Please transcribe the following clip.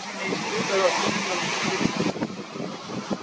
すいません。